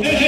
Yeah.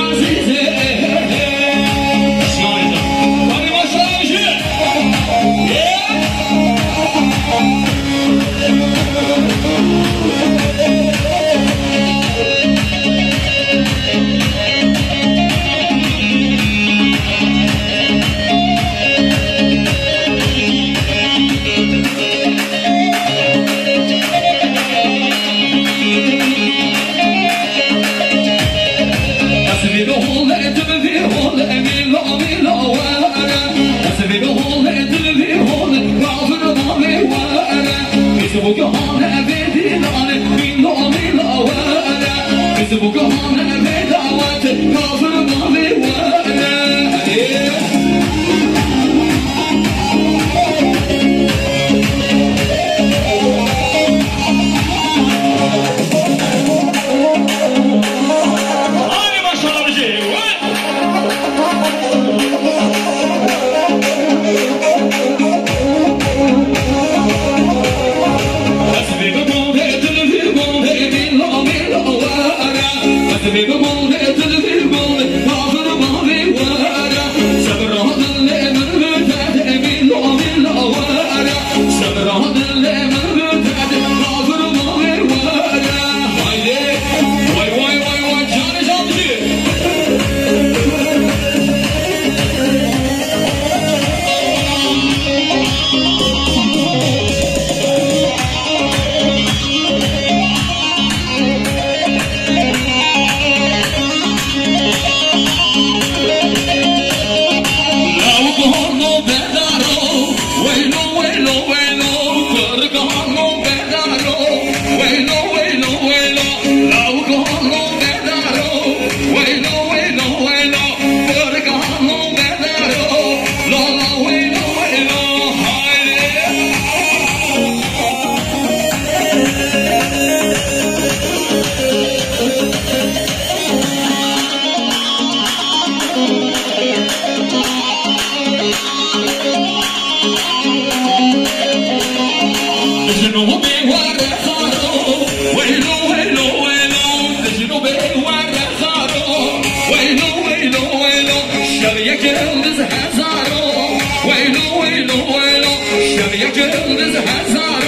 我就。Brasileiro يكرم بزهزارو ويلو ويلو ويلو شم يكرم بزهزارو